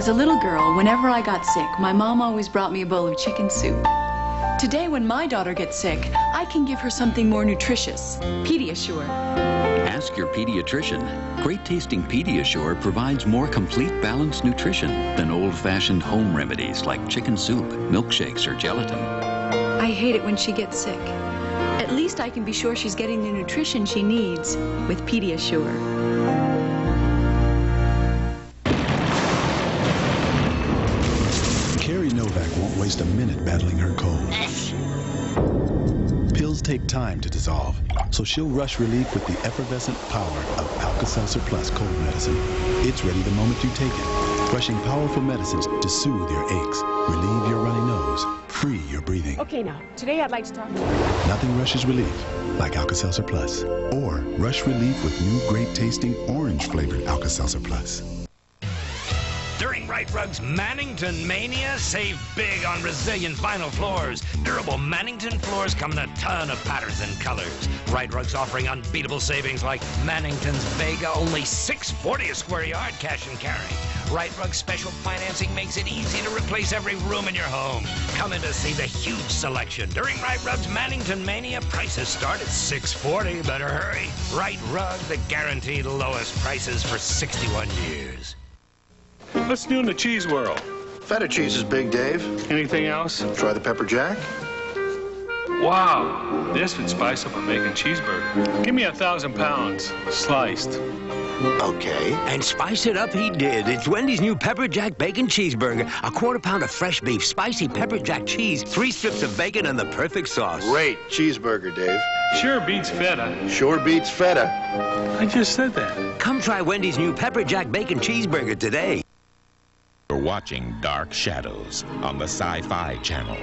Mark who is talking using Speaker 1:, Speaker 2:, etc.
Speaker 1: As a little girl, whenever I got sick, my mom always brought me a bowl of chicken soup. Today, when my daughter gets sick, I can give her something more nutritious Pediasure.
Speaker 2: Ask your pediatrician. Great tasting Pediasure provides more complete balanced nutrition than old fashioned home remedies like chicken soup, milkshakes, or gelatin.
Speaker 1: I hate it when she gets sick. At least I can be sure she's getting the nutrition she needs with Pediasure.
Speaker 3: Novak won't waste a minute battling her cold. Pills take time to dissolve, so she'll rush relief with the effervescent power of Alka-Seltzer Plus cold medicine. It's ready the moment you take it, rushing powerful medicines to soothe your aches, relieve your runny nose, free your breathing.
Speaker 4: Okay, now, today I'd like to talk
Speaker 3: Nothing rushes relief like Alka-Seltzer Plus. Or rush relief with new great tasting orange flavored Alka-Seltzer Plus.
Speaker 5: During Rite Rug's Mannington Mania, save big on resilient vinyl floors. Durable Mannington floors come in a ton of patterns and colors. Rite Rug's offering unbeatable savings like Mannington's Vega, only 640 a square yard cash and carry. Rite Rug special financing makes it easy to replace every room in your home. Come in to see the huge selection. During Rite Rug's Mannington Mania, prices start at 640. Better hurry. Rite Rug, the guaranteed lowest prices for 61 years.
Speaker 6: What's new in the cheese world?
Speaker 7: Feta cheese is big, Dave.
Speaker 6: Anything else?
Speaker 7: Try the pepper jack.
Speaker 6: Wow, this would spice up a bacon cheeseburger. Give me a thousand pounds, sliced.
Speaker 7: Okay.
Speaker 8: And spice it up he did. It's Wendy's new Pepper Jack Bacon Cheeseburger. A quarter pound of fresh beef, spicy pepper jack cheese, three strips of bacon, and the perfect sauce.
Speaker 7: Great cheeseburger, Dave.
Speaker 6: Sure beats feta.
Speaker 7: Sure beats feta.
Speaker 6: I just said that.
Speaker 8: Come try Wendy's new Pepper Jack Bacon Cheeseburger today.
Speaker 9: You're watching Dark Shadows on the Sci Fi Channel.